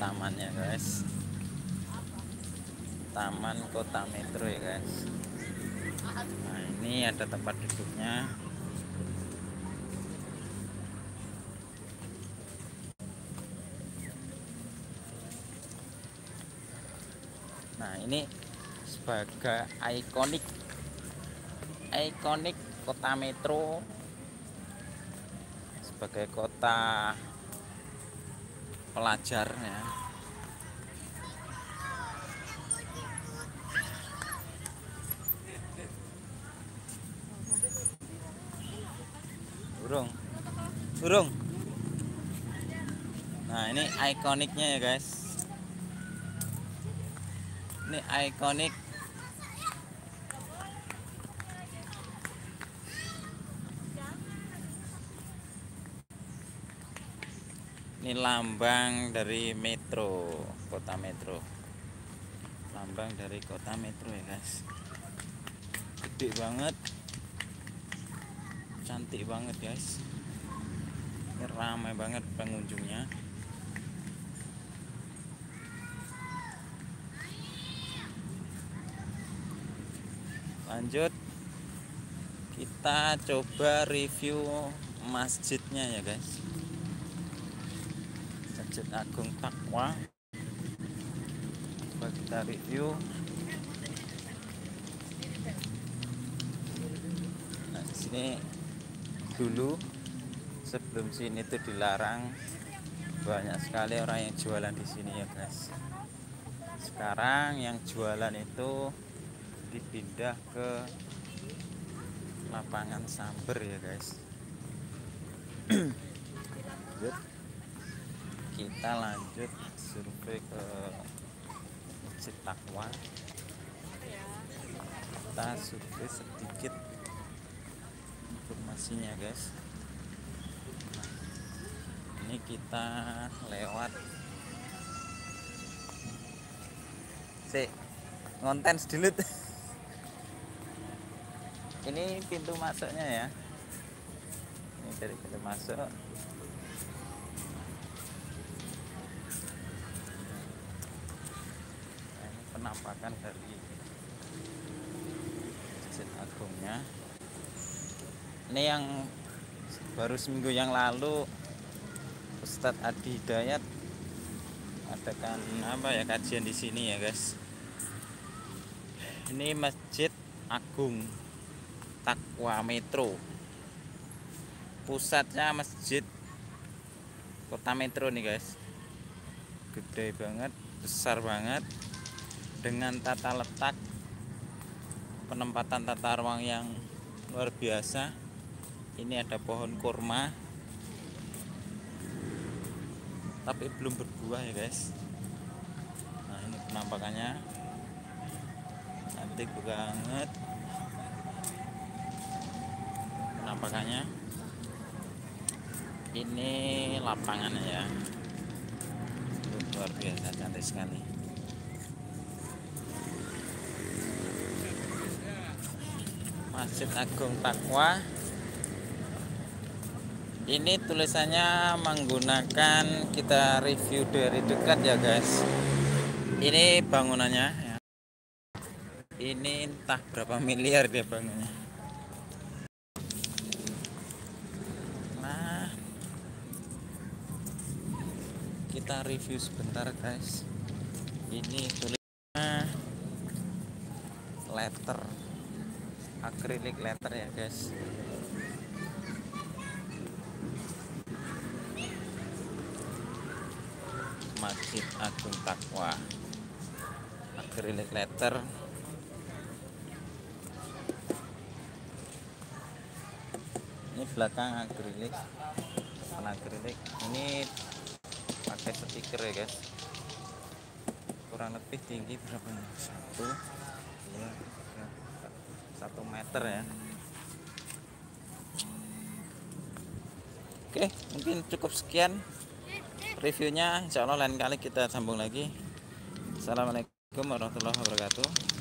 tamannya guys. Taman kota metro ya guys. Nah ini ada tempat duduknya. Nah ini sebagai ikonik ikonik kota metro. Sebagai kota pelajar ya burung. Burung. Nah ini ikoniknya ya guys. Ini ikonik ini lambang dari metro kota metro. Lambang dari kota metro ya guys. Gede banget. Cantik banget guys. Ini ramai banget pengunjungnya. Lanjut. Kita coba review masjidnya ya guys Masjid Agung Takwa coba kita review. Nah di sini dulu sebelum sini itu dilarang. Banyak sekali orang yang jualan di sini ya guys. Sekarang yang jualan itu dipindah ke lapangan samber ya guys. Lanjut. kita lanjut survei ke masjid takwa kita survei sedikit informasinya guys. Nah, ini kita lewat. Si ngonten sedikit. Ini pintu masuknya ya. Ini dari pintu masuk penampakan dari Masjid Agungnya. Ini yang baru seminggu yang lalu Ustadz Adi Hidayat adakan apa ya kajian di sini ya guys. Ini Masjid Agung Takwa Metro. Pusatnya masjid kota metro nih guys. Gede banget besar banget dengan tata letak penempatan tata ruang yang luar biasa. Ini ada pohon kurma tapi belum berbuah ya guys. Nah ini penampakannya. Cantik banget. Penampakannya. Ini lapangannya ya. Luar biasa cantik sekali Masjid Agung Takwa. Ini tulisannya menggunakan kita review dari dekat ya guys. Ini bangunannya ya. ini entah berapa miliar dia bangunnya. Nah kita review sebentar guys. Ini tulisannya letter akrilik letter ya guys. Masjid Agung Takwa. Akrilik letter. Ini belakang akrilik. Depan akrilik. Ini pakai stiker ya guys. Kurang lebih tinggi berapa satu dua. Satu meter ya. Oke mungkin cukup sekian reviewnya. Insya Allah lain kali kita sambung lagi. Assalamualaikum warahmatullahi wabarakatuh